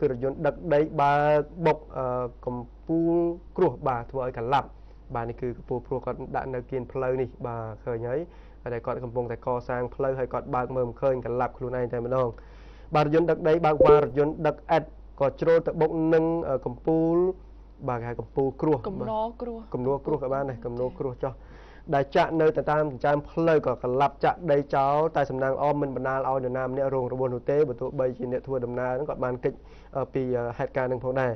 គឺរថយន្តដឹកដីបើកបុកកំពូលគ្រោះបាទធ្វើឲ្យកលាប់បាទនេះគឺកំពូលគ្រោះគាត់ដាក់នៅគៀនផ្លូវនេះបាទឃើញហើយហើយតែគាត់កំពុងតែកសាងផ្លូវហើយគាត់បើកមើលមិនឃើញកលាប់ខ្លួនឯងតែម្ដងបាទរថយន្តដឹកដីបើកវ៉ារថយន្តដឹកអេតក៏ជ្រុលទៅបុកនឹងកំពូលបាទគេហៅកំពូលគ្រោះកំណោគ្រោះកំណោគ្រោះក៏បានដែរកំណោគ្រោះចោះ ដែលចាក់នៅទៅតាមចិញ្ចើមផ្លូវក៏កលាប់ចាក់ដីចោលតែសំណាងអមមិនបណ្ដាលឲ្យនរណាម្នាក់រងរបួសនោះទេបើទោះបីជាអ្នកធ្វើដំណើរហ្នឹងក៏បានកិច្ចពីហេតុការណ៍នឹងផងដែរ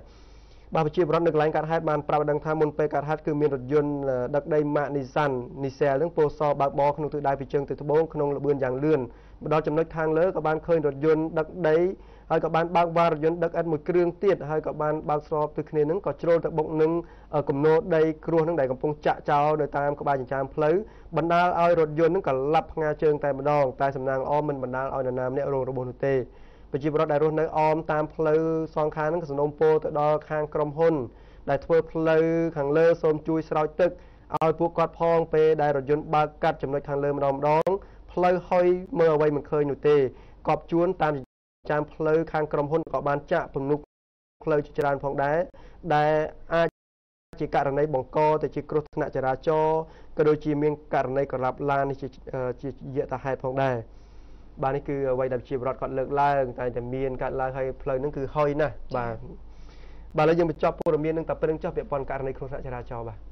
បាទប្រជាពលរដ្ឋនៅកន្លែងកាត់ហេតុបានប្រាប់ដឹងថាមុនពេលកាត់ហេតុគឺមានរថយន្តដឹកដីម៉ាកនីសាន់នីសែលនឹងពោសបើកបរក្នុងទិសដៅពីជើងទៅត្បូងក្នុងលបឿនយ៉ាងលឿនមកដល់ចំណុចខាងលើក៏បានឃើញរថយន្តដឹកដីហើយក៏បានបើកវ៉ារថយន្តដឹកឥតមួយគ្រឿងទៀតហើយក៏បានបើកស្របទៅគ្នានឹងក៏ជ្រុលទៅបុកនឹងគំនរដីគ្រោះនឹងដែលកំពុងចាក់ចោលនៅតាមក្បែរចិញ្ចើមផ្លូវបណ្ដាលឲ្យរថយន្តនឹងក៏លាប់ផ្ងាជើងតែម្ដងតែសំណាងល្អមិនបណ្ដាលឲ្យនរណាម្នាក់រងរបួសនោះទេ ប្រជាពលរដ្ឋដែលរស់នៅអមតាមផ្លូវសងខាងនឹងក៏សំណូមពរទៅដល់ខាងក្រុមហ៊ុន ដែលធ្វើផ្លូវខាងលើសូមជួយស្រោចទឹកឲ្យពួកគាត់ផងពេលដែលរថយន្តបើកកាត់ចំណុចខាងលើម្ដងម្ដងផ្លូវហុយមើលអ្វីមិនឃើញនោះទេកប់ជួនតាមតាមផ្លូវខាងក្រុមហ៊ុនក៏បានចាក់ពនុកផ្លូវជាច្រើនផងដែរដែលអាចជាករណីបង្កទៅជាគ្រោះថ្នាក់ចរាចរណ៍ក៏ដូចជាមានករណីកលាប់ឡាននេះជាជាយថាហេតុផងដែរ បាទនេះគឺអ្វីដែលជាបរដ្ឋគាត់លើកឡើងតែតែមានកើតឡើងហើយផ្លូវហ្នឹងគឺហុយណាស់បាទបាទឥឡូវយើងបញ្ចប់ព័ត៌មាននឹងតែព្រឹងចុះពាក់ព័ន្ធករណីគ្រោះថ្នាក់ចរាចរណ៍បាទ